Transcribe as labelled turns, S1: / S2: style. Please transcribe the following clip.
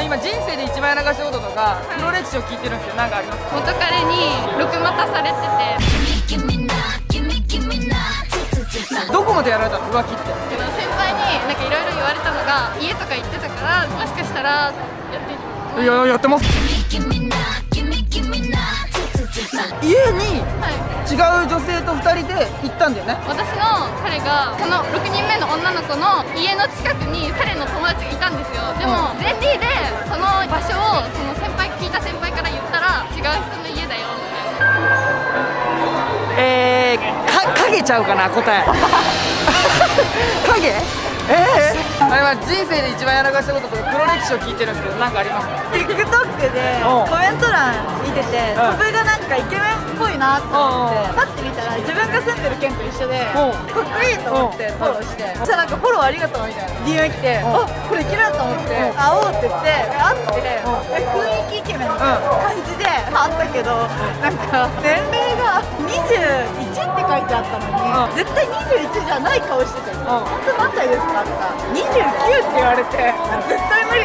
S1: の今人生で一番やらかしたこととか黒歴史を聞いてるんですけど何かあります
S2: 元彼に6股されてて。
S1: どこまでやられたの？浮気って。
S2: 先輩になんかいろいろ言われたのが家とか行ってたからもしかしたらやって
S1: いややってます。家に
S2: はい
S1: 違う女性と2人で行ったんだよね？
S2: 私の彼がその6人目の女の子の家の近くに彼の友達がいたんですよ。でも、レディで
S1: 影ちゃうかな答え。影？ええ。ー、あれは人生で一番やらかしたこととか黒歴史を聞いてるんですけど何かありますか
S3: ？TikTok で
S1: うん。
S3: コメント欄見てて
S1: うん。
S3: トブがなんかイケメンっぽいなと思って
S1: うん
S3: パッて見たら自分が住んでる県と一緒で
S1: うん。
S3: かっこいいと思ってフォローしてそしたらなんかフォローありがとうみたいな。DM 来て
S1: ん。
S3: あこれイケメンと思って
S1: うん。
S3: 会おうって言って会ってえ雰囲気イケメンみたいな感じで会ったけどなんか年齢が21って書いてあったの
S1: うん。
S3: に絶対21じゃない顔してて
S1: ん。
S3: 本当何歳ですか？とか。29って言われて絶対無理